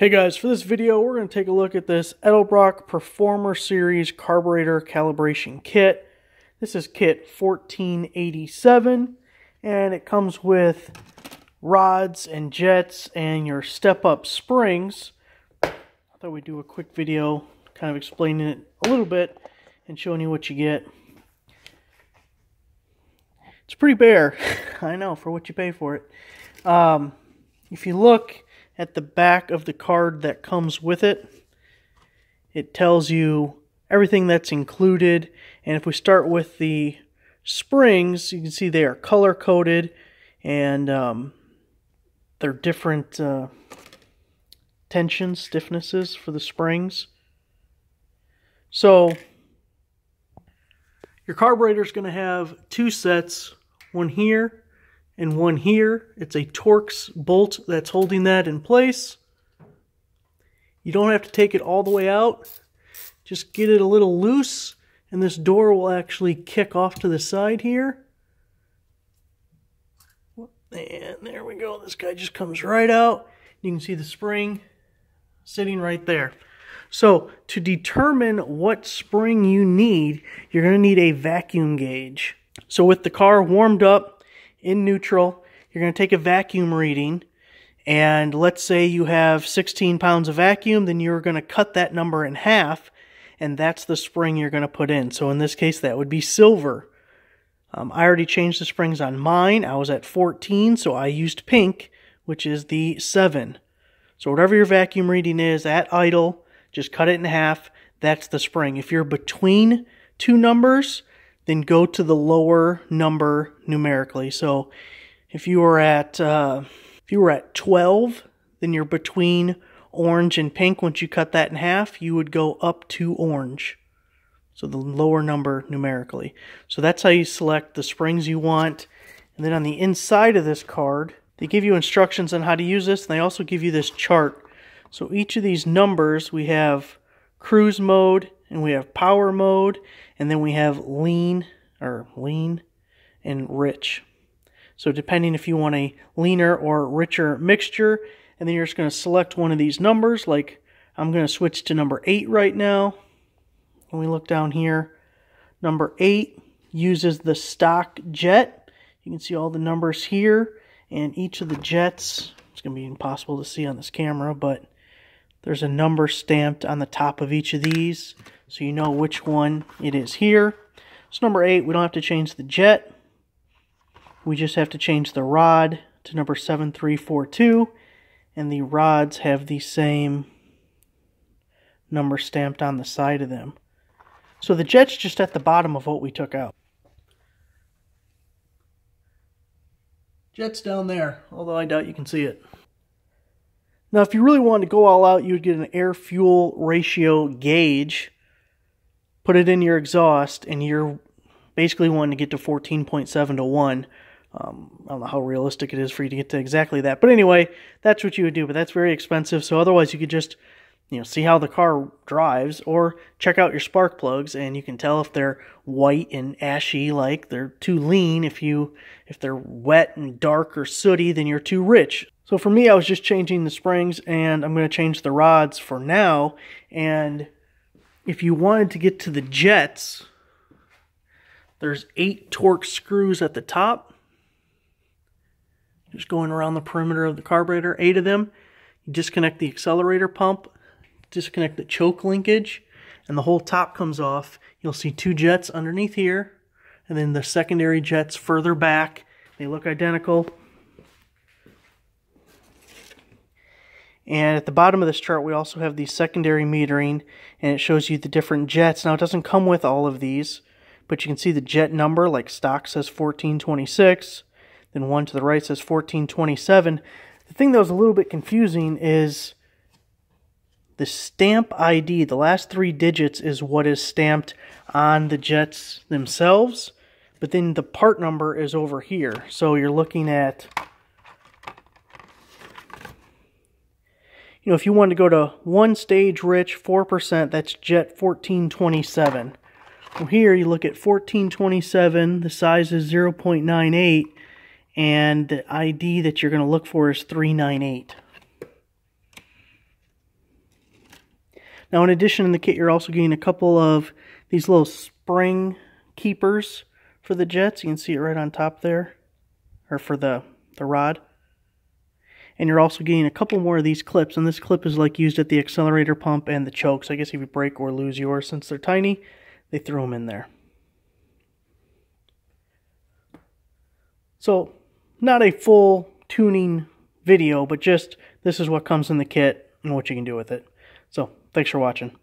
Hey guys, for this video we're going to take a look at this Edelbrock Performer Series Carburetor Calibration Kit. This is kit 1487 and it comes with rods and jets and your step-up springs. I thought we'd do a quick video kind of explaining it a little bit and showing you what you get. It's pretty bare, I know, for what you pay for it. Um, if you look at the back of the card that comes with it. It tells you everything that's included. And if we start with the springs, you can see they are color coded and um, they're different uh, tension stiffnesses for the springs. So your carburetor is going to have two sets, one here and one here. It's a Torx bolt that's holding that in place. You don't have to take it all the way out. Just get it a little loose and this door will actually kick off to the side here. And there we go. This guy just comes right out. You can see the spring sitting right there. So to determine what spring you need, you're going to need a vacuum gauge. So with the car warmed up, in neutral. You're going to take a vacuum reading. And let's say you have 16 pounds of vacuum, then you're going to cut that number in half. And that's the spring you're going to put in. So in this case, that would be silver. Um, I already changed the springs on mine. I was at 14, so I used pink, which is the 7. So whatever your vacuum reading is at idle, just cut it in half. That's the spring. If you're between two numbers, then go to the lower number numerically. So if you were at uh, if you were at 12, then you're between orange and pink. Once you cut that in half, you would go up to orange. So the lower number numerically. So that's how you select the springs you want. And then on the inside of this card, they give you instructions on how to use this. And they also give you this chart. So each of these numbers, we have cruise mode, and we have power mode, and then we have lean or lean and rich. So depending if you want a leaner or richer mixture, and then you're just going to select one of these numbers, like I'm going to switch to number 8 right now. When we look down here, number 8 uses the stock jet. You can see all the numbers here, and each of the jets, it's going to be impossible to see on this camera, but there's a number stamped on the top of each of these so you know which one it is here. It's number 8, we don't have to change the jet. We just have to change the rod to number 7342 and the rods have the same number stamped on the side of them. So the jet's just at the bottom of what we took out. Jet's down there, although I doubt you can see it. Now, if you really wanted to go all out, you would get an air-fuel ratio gauge, put it in your exhaust, and you're basically wanting to get to 14.7 to 1. Um, I don't know how realistic it is for you to get to exactly that. But anyway, that's what you would do, but that's very expensive. So otherwise, you could just you know see how the car drives or check out your spark plugs and you can tell if they're white and ashy like they're too lean if you if they're wet and dark or sooty then you're too rich so for me, I was just changing the springs and I'm going to change the rods for now. And if you wanted to get to the jets, there's eight Torx screws at the top. Just going around the perimeter of the carburetor, eight of them. You disconnect the accelerator pump, disconnect the choke linkage, and the whole top comes off. You'll see two jets underneath here, and then the secondary jets further back. They look identical. And at the bottom of this chart, we also have the secondary metering, and it shows you the different jets. Now, it doesn't come with all of these, but you can see the jet number, like stock says 1426, then one to the right says 1427. The thing that was a little bit confusing is the stamp ID, the last three digits is what is stamped on the jets themselves, but then the part number is over here. So you're looking at you know, if you want to go to one stage rich, 4%, that's jet 1427. Well, here you look at 1427, the size is 0.98, and the ID that you're going to look for is 398. Now in addition in the kit you're also getting a couple of these little spring keepers for the jets. You can see it right on top there, or for the, the rod. And you're also getting a couple more of these clips, and this clip is like used at the accelerator pump and the chokes. I guess if you break or lose yours, since they're tiny, they throw them in there. So, not a full tuning video, but just this is what comes in the kit and what you can do with it. So, thanks for watching.